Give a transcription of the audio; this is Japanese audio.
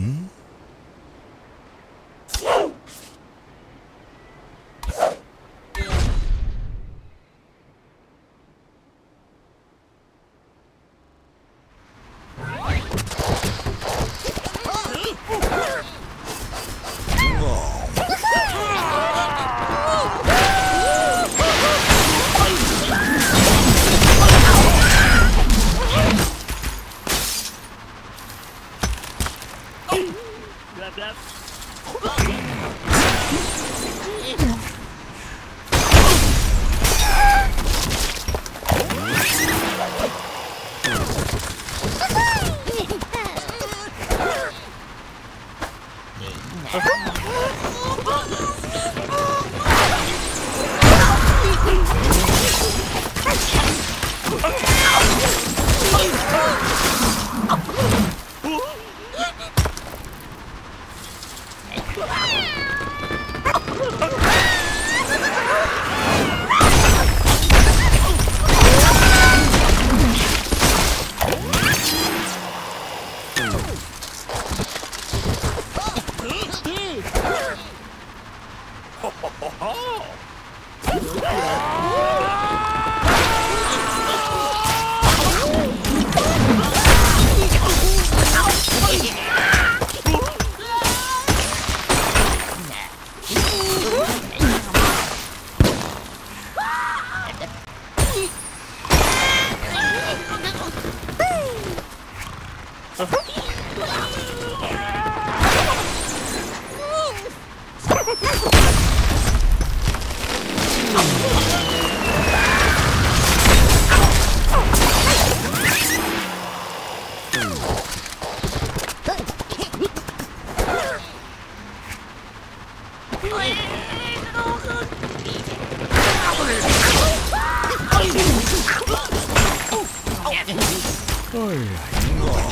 Gordon Oh! Ho ho ho ho! Wait! 未来の